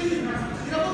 Mira,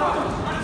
Vai, vai.